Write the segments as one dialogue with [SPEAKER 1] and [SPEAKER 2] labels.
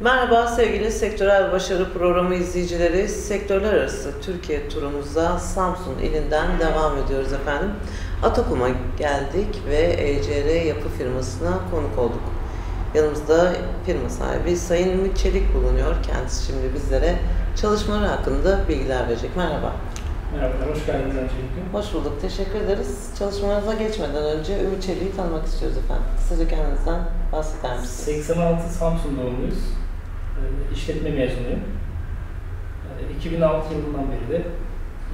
[SPEAKER 1] Merhaba sevgili Sektörel Başarı Programı izleyicileri. Sektörler arası Türkiye turumuzda Samsun ilinden devam ediyoruz efendim. Atakum'a geldik ve ECR yapı firmasına konuk olduk. Yanımızda firma sahibi Sayın Ümit Çelik bulunuyor. Kendisi şimdi bizlere çalışmaları hakkında bilgiler verecek. Merhaba.
[SPEAKER 2] Merhabalar, hoş geldiniz öncelikle.
[SPEAKER 1] Hoş bulduk. Teşekkür ederiz. Çalışmalarınıza geçmeden önce Ümit Çelik'i tanımak istiyoruz efendim. Kısaca kendinizden bahseder misiniz?
[SPEAKER 2] 86 Samsun doğumluyuz. Ee, İşletme mezunuyum. Ee, 2006 yılından beri de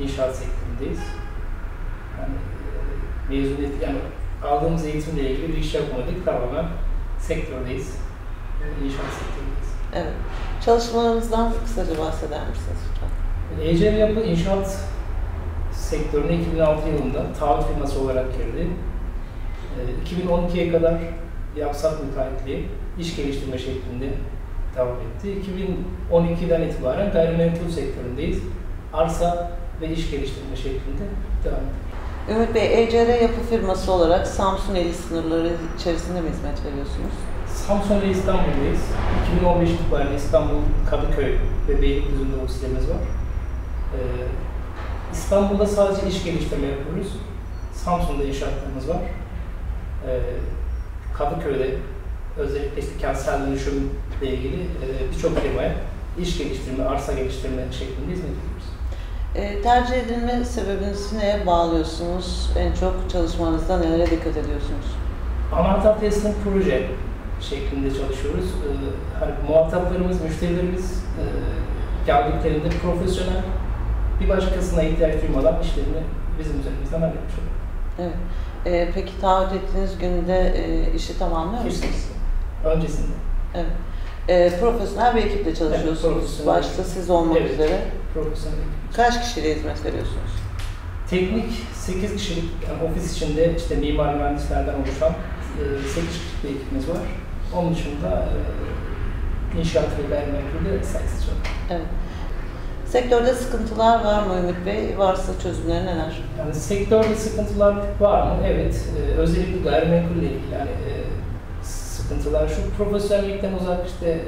[SPEAKER 2] inşaat sektöründeyiz. Yani e, mezuniyet, yani aldığımız eğitimle ilgili bir iş yapmadık. Tamamen sektördeyiz. Ee, İnşaat sektöründeyiz.
[SPEAKER 1] Evet. Çalışmalarınızdan kısaca bahseder misiniz lütfen?
[SPEAKER 2] ECR Yapı inşaat sektörüne 2006 yılında taahhüt firması olarak girdi. Ee, 2012'ye kadar yapsat müteahhitliği, iş geliştirme şeklinde devam etti. 2012'den itibaren gayrimenkul sektöründeyiz. Arsa ve iş geliştirme şeklinde devam ediyoruz.
[SPEAKER 1] Ümit Bey, ECR yapı firması olarak Samsun ili sınırları içerisinde mi hizmet veriyorsunuz?
[SPEAKER 2] Samsun ve İstanbul'dayız. 2015 itibariyle İstanbul, Kadıköy ve Beylikdüzü'nde ofislerimiz var. Ee, İstanbul'da sadece iş geliştirme yapıyoruz. Samsun'da inşaatlarımız var. Ee, Kadıköy'de özellikle işte kentsel dönüşümle ilgili e, birçok firmaya iş geliştirme, arsa geliştirme şeklinde hizmet ediyoruz.
[SPEAKER 1] E, tercih edilme sebebinizi neye bağlıyorsunuz? En çok çalışmanızda nelere dikkat ediyorsunuz?
[SPEAKER 2] Anahtar teslim proje şeklinde çalışıyoruz. Ee, hani muhataplarımız, müşterilerimiz e, geldiklerinde profesyonel bir başkasına ihtiyaç duymadan işlerini bizim üzerimizden halletmiş oluyor.
[SPEAKER 1] Evet. E, peki taahhüt ettiğiniz günde e, işi tamamlıyor musunuz?
[SPEAKER 2] Öncesinde.
[SPEAKER 1] Evet. E, profesyonel bir ekiple çalışıyorsunuz.
[SPEAKER 2] Evet.
[SPEAKER 1] Başta siz olmak
[SPEAKER 2] Evet.
[SPEAKER 1] üzere.
[SPEAKER 2] Profesyonel.
[SPEAKER 1] Kaç kişiyle hizmet veriyorsunuz?
[SPEAKER 2] Teknik 8 kişilik yani ofis içinde işte mimar mühendislerden oluşan e, 8 kişilik bir ekibimiz var. Onun dışında e, inşaat ve gayrimenkulde sayısız çok.
[SPEAKER 1] Evet. Sektörde sıkıntılar var mı Ümit Bey? Varsa çözümleri neler?
[SPEAKER 2] Yani sektörde sıkıntılar var mı? Evet. E, özellikle gayrimenkulle ilgili yani e, sıkıntılar şu profesyonellikten uzak işte e,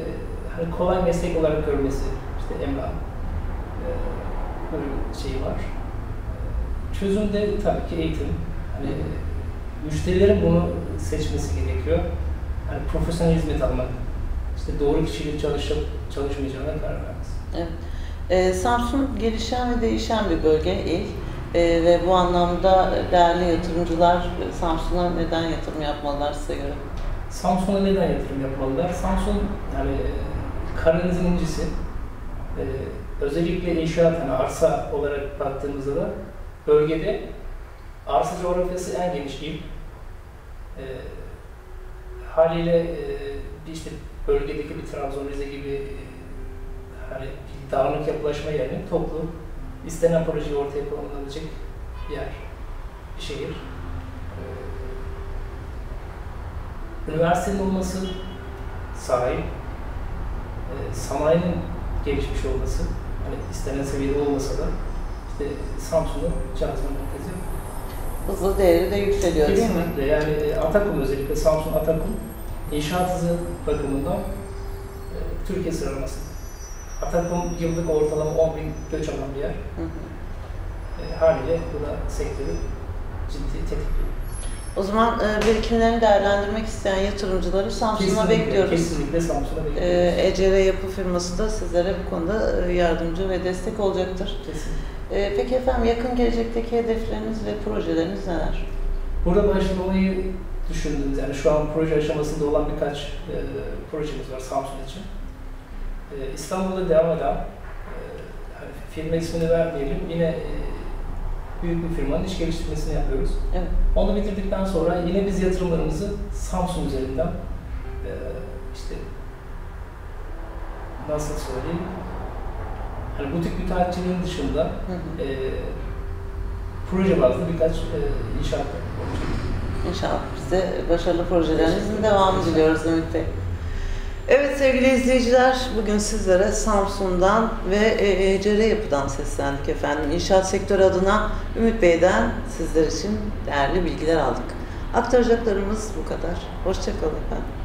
[SPEAKER 2] hani kolay meslek olarak görmesi işte emlak e, böyle bir şey var. E, Çözüm de tabii ki eğitim. Hani müşterilerin bunu seçmesi gerekiyor. Yani profesyonel hizmet almak. İşte doğru kişiyle çalışıp çalışmayacağına karar vermesi.
[SPEAKER 1] Evet. Ee, Samsun gelişen ve değişen bir bölge, il. Ee, ve bu anlamda değerli yatırımcılar e, Samsun'a neden yatırım yapmalılar size göre?
[SPEAKER 2] Samsun'a neden yatırım yapmalılar? Samsun yani Karadeniz'in incisi. Ee, özellikle inşaat yani arsa olarak baktığımızda da bölgede arsa coğrafyası en geniş il. Ee, haliyle e, işte bölgedeki bir Trabzon, Rize gibi e, hani dağınık yapılaşma yerine toplu istenen projeyi ortaya konulabilecek yer, bir şehir. Ee, üniversitenin olması, sahip, e, sanayinin gelişmiş olması, hani istenen seviyede olmasa da işte Samsun'un cazibet merkezi.
[SPEAKER 1] Hızlı değeri de yükseliyor değil mi?
[SPEAKER 2] Kesinlikle yani e, Atakum özellikle Samsun Atakum inşaat hızı bakımından e, Türkiye sıralamasında. Atakum yıllık ortalama 10 bin göç alan bir yer.
[SPEAKER 1] Hı hı.
[SPEAKER 2] E, haliyle bu da sektörü ciddi tetikliyor.
[SPEAKER 1] O zaman e, birikimlerini değerlendirmek isteyen yatırımcıları Samsun'a
[SPEAKER 2] Kesinlikle,
[SPEAKER 1] bekliyoruz.
[SPEAKER 2] Kesinlikle Samsun'a
[SPEAKER 1] Ee,
[SPEAKER 2] bekliyoruz.
[SPEAKER 1] ECR Yapı firması da sizlere bu konuda e, yardımcı ve destek olacaktır.
[SPEAKER 2] Kesinlikle.
[SPEAKER 1] Ee, peki efendim yakın gelecekteki hedefleriniz ve projeleriniz neler?
[SPEAKER 2] Burada başlamayı düşündüğümüz yani şu an proje aşamasında olan birkaç e, projemiz var Samsun için. E, İstanbul'da devam eden, e, hani firma ismini vermeyelim, yine e, büyük bir firmanın iş geliştirmesini yapıyoruz.
[SPEAKER 1] Evet.
[SPEAKER 2] Onu bitirdikten sonra yine biz yatırımlarımızı Samsun üzerinden e, işte nasıl söyleyeyim, hani butik müteahhitçiliğin dışında
[SPEAKER 1] Hı hı.
[SPEAKER 2] e, proje bazlı birkaç e, inşaat.
[SPEAKER 1] İnşallah size başarılı projelerinizin
[SPEAKER 2] ederim.
[SPEAKER 1] diliyoruz Ümit Bey. Evet sevgili izleyiciler, bugün sizlere Samsun'dan ve e, ECR Yapı'dan seslendik efendim. İnşaat sektörü adına Ümit Bey'den sizler için değerli bilgiler aldık. Aktaracaklarımız bu kadar. Hoşçakalın efendim.